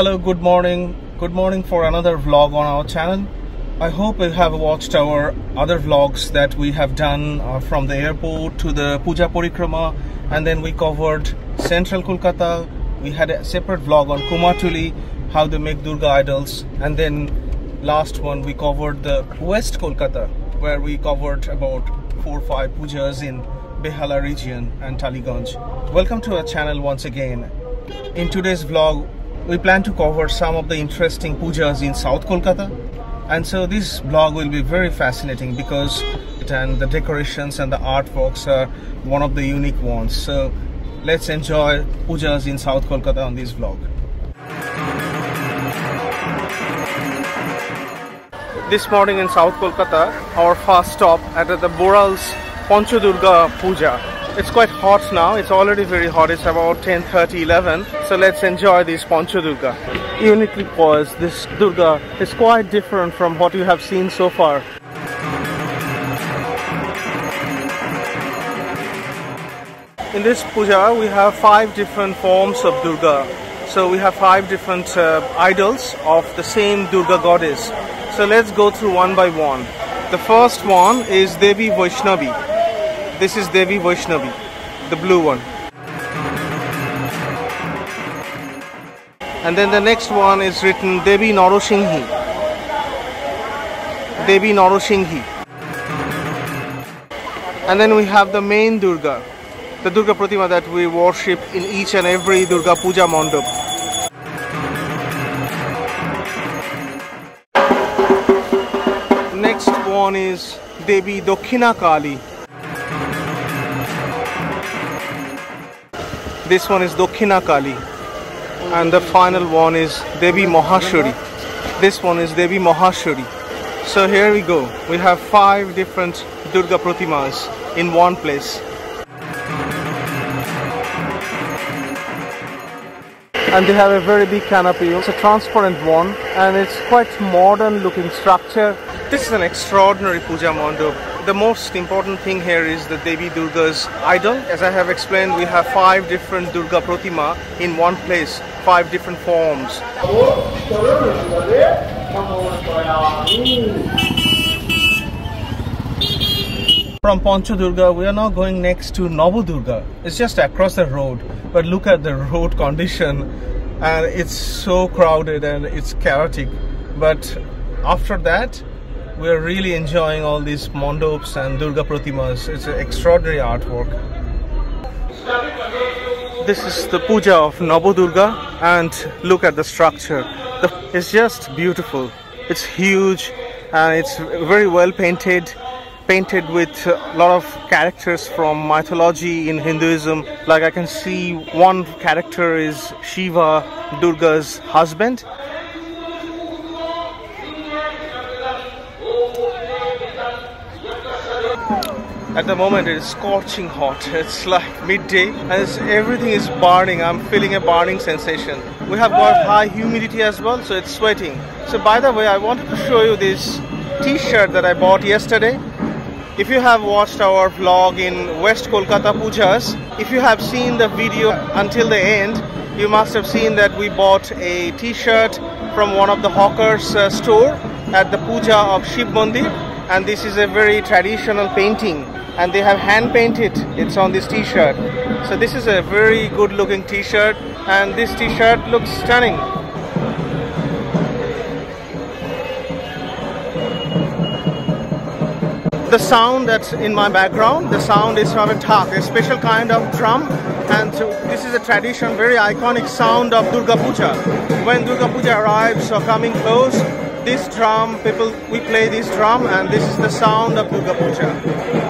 Hello, good morning. Good morning for another vlog on our channel. I hope you have watched our other vlogs that we have done uh, from the airport to the Puja Porikrama and then we covered central Kolkata. We had a separate vlog on Kumartuli, how they make Durga idols and then last one we covered the West Kolkata where we covered about four or five pujas in Behala region and Taliganj. Welcome to our channel once again. In today's vlog, we plan to cover some of the interesting pujas in South Kolkata. And so this vlog will be very fascinating because and the decorations and the artworks are one of the unique ones. So let's enjoy pujas in South Kolkata on this vlog. This morning in South Kolkata, our first stop at the Boral's Panchadurga Puja. It's quite hot now, it's already very hot, it's about 10 30 11. So let's enjoy this Panchadurga. Uniquely poised, this Durga is quite different from what you have seen so far. In this puja, we have five different forms of Durga. So we have five different uh, idols of the same Durga goddess. So let's go through one by one. The first one is Devi Vaishnavi. This is Devi Vaishnavi, the blue one. And then the next one is written Devi Narosinghi. Devi Narosinghi. And then we have the main Durga, the Durga Pratima that we worship in each and every Durga Puja Mandap. Next one is Devi Dokshina Kali. This one is Dokshina Kali. And the final one is Devi Maheshwari. This one is Devi Maheshwari. So here we go. We have five different Durga Pratimas in one place. and they have a very big canopy it's a transparent one and it's quite modern looking structure this is an extraordinary puja mandap the most important thing here is the devi durga's idol as i have explained we have five different durga pratima in one place five different forms from Panchadurga, we are now going next to Navadurga. It's just across the road, but look at the road condition, and it's so crowded and it's chaotic. But after that, we are really enjoying all these mondops and Durga Pratimas. It's an extraordinary artwork. This is the puja of Navadurga, and look at the structure. It's just beautiful. It's huge and it's very well painted painted with a lot of characters from mythology in Hinduism. Like I can see one character is Shiva, Durga's husband. At the moment it is scorching hot. It's like midday and everything is burning. I'm feeling a burning sensation. We have got high humidity as well so it's sweating. So by the way I wanted to show you this t-shirt that I bought yesterday if you have watched our vlog in West Kolkata Pujas, if you have seen the video until the end, you must have seen that we bought a t-shirt from one of the hawkers uh, store at the puja of Shiv Mandir and this is a very traditional painting. And they have hand painted. It's on this t-shirt. So this is a very good looking t-shirt. And this t-shirt looks stunning. The sound that's in my background, the sound is from a dhak, a special kind of drum. And so this is a tradition, very iconic sound of Durga Puja. When Durga Puja arrives or coming close, this drum, people, we play this drum and this is the sound of Durga Puja.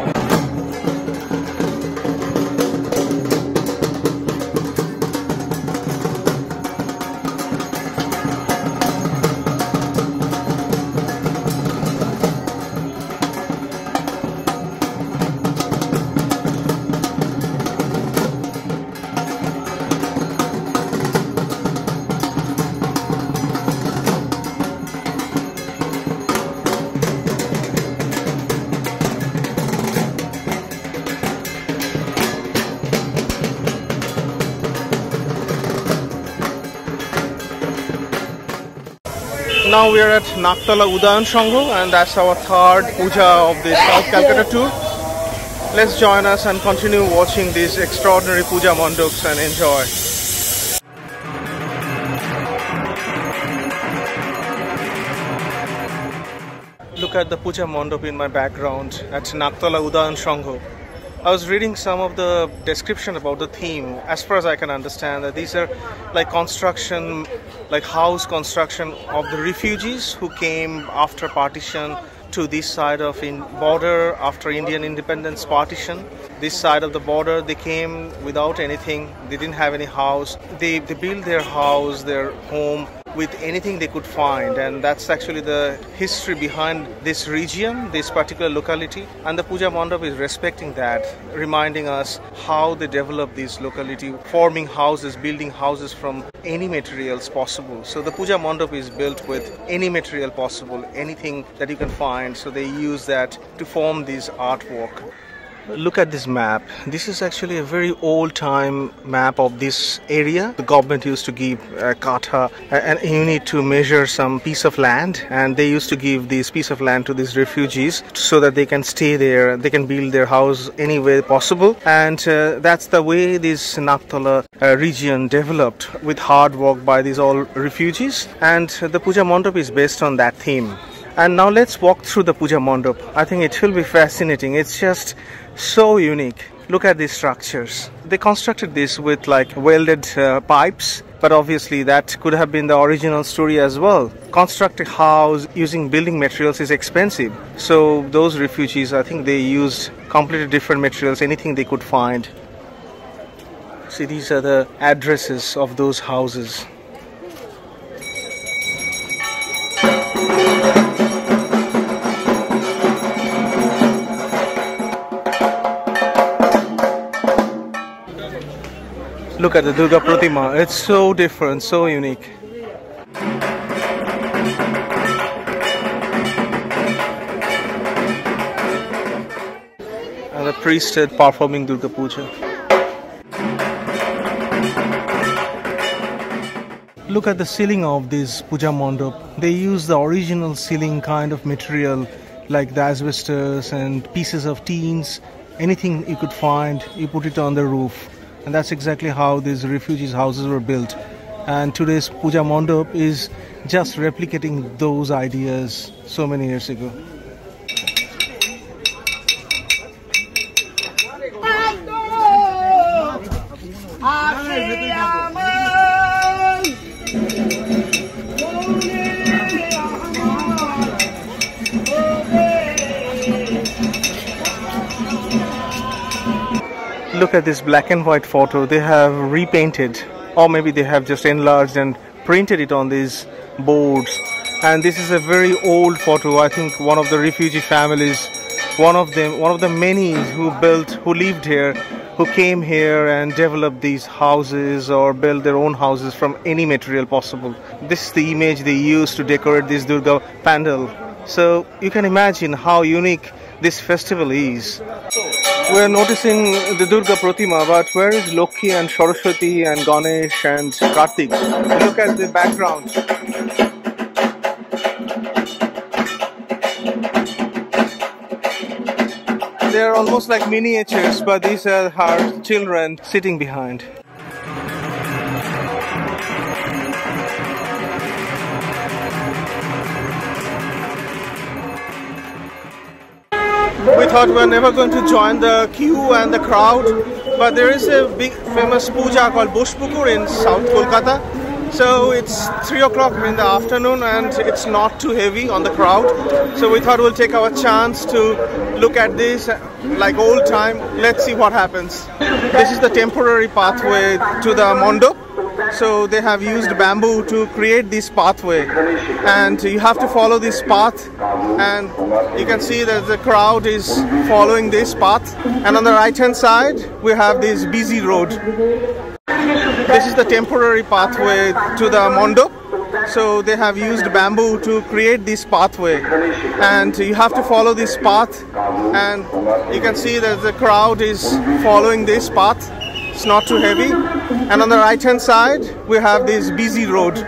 Now we are at Naktala Udayan Sangha and that's our third puja of the South Calcutta tour. Let's join us and continue watching these extraordinary puja mandaps and enjoy. Look at the puja mandap in my background at Naktala Udayan Sangha. I was reading some of the description about the theme. As far as I can understand, that these are like construction, like house construction of the refugees who came after partition to this side of in border after Indian independence partition. This side of the border, they came without anything. They didn't have any house. They they built their house, their home with anything they could find and that's actually the history behind this region this particular locality. And the puja mandap is respecting that reminding us how they developed this locality forming houses building houses from any materials possible. So the puja mandap is built with any material possible anything that you can find. So they use that to form this artwork look at this map. This is actually a very old time map of this area. The government used to give a kata and you need to measure some piece of land and they used to give this piece of land to these refugees so that they can stay there they can build their house any way possible. And uh, that's the way this Naktala uh, region developed with hard work by these all refugees. And the puja mandap is based on that theme and now let's walk through the puja mandap. I think it will be fascinating. It's just so unique. Look at these structures. They constructed this with like welded uh, pipes but obviously that could have been the original story as well. Construct a house using building materials is expensive. So those refugees i think they used completely different materials anything they could find. See these are the addresses of those houses Look at the Durga Pratima. It's so different, so unique. And the priesthood performing Durga Puja. Look at the ceiling of this Puja Mandap. They use the original ceiling kind of material like the asbestos and pieces of tins. Anything you could find, you put it on the roof and that's exactly how these refugees houses were built. And today's puja mandap is just replicating those ideas so many years ago look at this black and white photo they have repainted or maybe they have just enlarged and printed it on these boards. And this is a very old photo. I think one of the refugee families one of them one of the many who built who lived here who came here and developed these houses or built their own houses from any material possible. This is the image they used to decorate this durga pandal. So you can imagine how unique this festival is we're noticing the Durga Pratima, but where is Lokhi and Saraswati and Ganesh and Kartik? Look at the background. They're almost like miniatures, but these are her children sitting behind. We thought we were never going to join the queue and the crowd, but there is a big famous puja called Bosepukur in South Kolkata. So it's 3 o'clock in the afternoon and it's not too heavy on the crowd. So we thought we'll take our chance to look at this like old time. Let's see what happens. This is the temporary pathway to the Mondop so they have used bamboo to create this pathway. And you have to follow this path. And you can see that the crowd is following this path. And on the right hand side we have this busy road. This is the temporary pathway to the Mondop so they have used bamboo to create this pathway. And you have to follow this path. And you can see that the crowd is following this path it's not too heavy and on the right hand side we have this busy road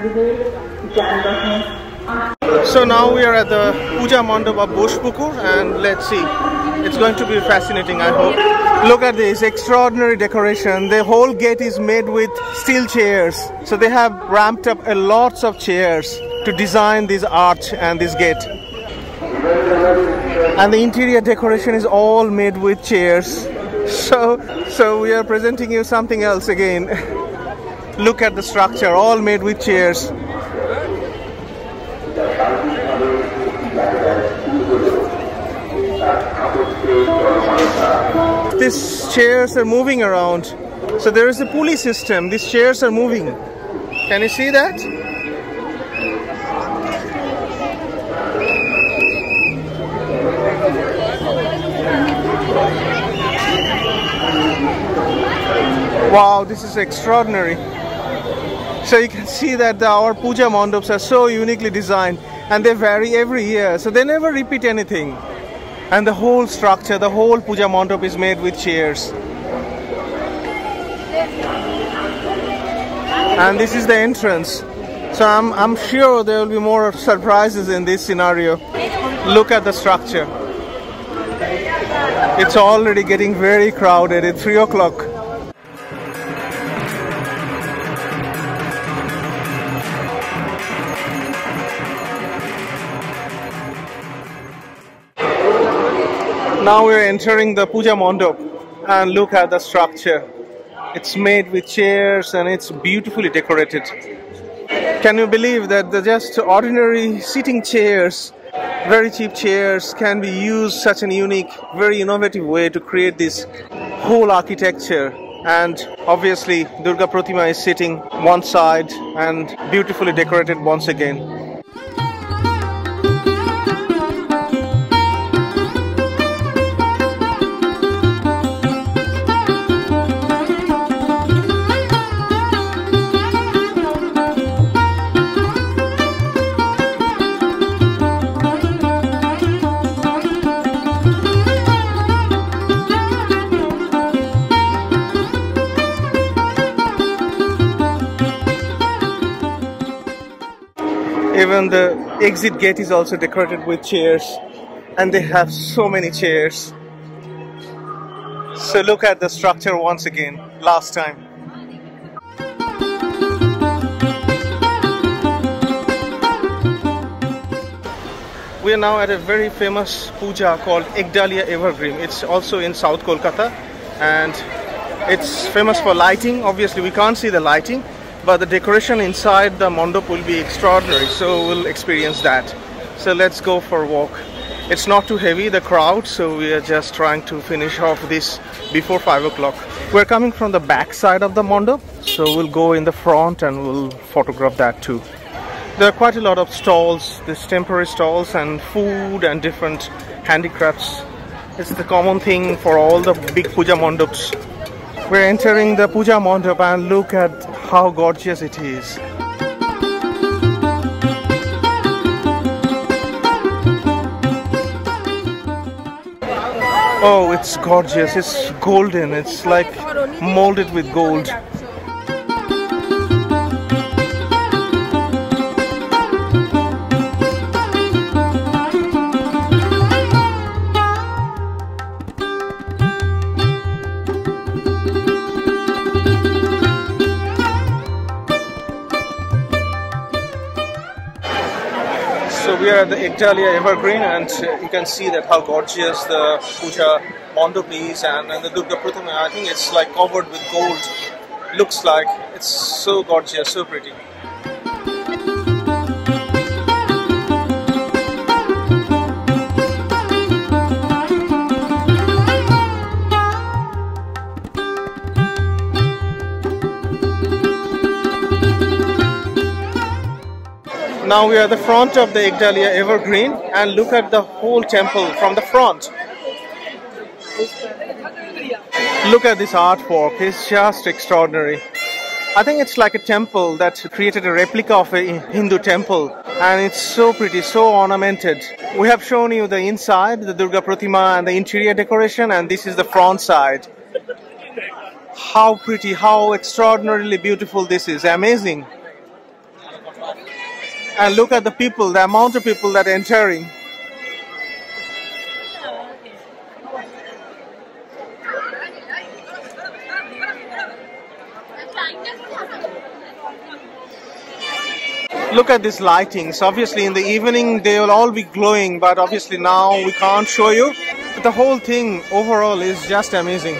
So now we are at the Puja Mandap Bosepukur and let's see. It's going to be fascinating, I hope. Look at this extraordinary decoration. The whole gate is made with steel chairs. So they have ramped up a lots of chairs to design this arch and this gate. And the interior decoration is all made with chairs. So, so we are presenting you something else again. Look at the structure, all made with chairs. These chairs are moving around. So there is a pulley system. These chairs are moving. Can you see that? Wow, this is extraordinary. So you can see that our puja mandaps are so uniquely designed and they vary every year. So they never repeat anything. And the whole structure, the whole puja mandap is made with chairs. And this is the entrance. So I'm, I'm sure there will be more surprises in this scenario. Look at the structure. It's already getting very crowded at 3 o'clock. Now we're entering the Puja Mandap and look at the structure. It's made with chairs and it's beautifully decorated. Can you believe that the just ordinary sitting chairs, very cheap chairs can be used such an unique, very innovative way to create this whole architecture and obviously Durga Pratima is sitting one side and beautifully decorated once again. Exit gate is also decorated with chairs and they have so many chairs. So look at the structure once again, last time. We are now at a very famous puja called Ekdalia Evergreen. It's also in South Kolkata and it's famous for lighting. Obviously we can't see the lighting but the decoration inside the mandap will be extraordinary so we'll experience that. So let's go for a walk. It's not too heavy the crowd so we are just trying to finish off this before five o'clock. We're coming from the back side of the mandap so we'll go in the front and we'll photograph that too. There are quite a lot of stalls these temporary stalls and food and different handicrafts. It's the common thing for all the big puja mandaps we're entering the puja mandap and look at how gorgeous it is. Oh, it's gorgeous. It's golden. It's like molded with gold. We are at the Ekdalia Evergreen and you can see that how gorgeous the puja mandap is and, and the Durga Pratima. I think it's like covered with gold. Looks like it's so gorgeous, so pretty. Now we are at the front of the Ekdalia Evergreen and look at the whole temple from the front. Look at this artwork, it's just extraordinary. I think it's like a temple that created a replica of a Hindu temple and it's so pretty, so ornamented. We have shown you the inside, the Durga Pratima and the interior decoration and this is the front side. How pretty, how extraordinarily beautiful this is, amazing. And look at the people, the amount of people that are entering. Look at these lightings. Obviously, in the evening they will all be glowing, but obviously now we can't show you. But the whole thing overall is just amazing.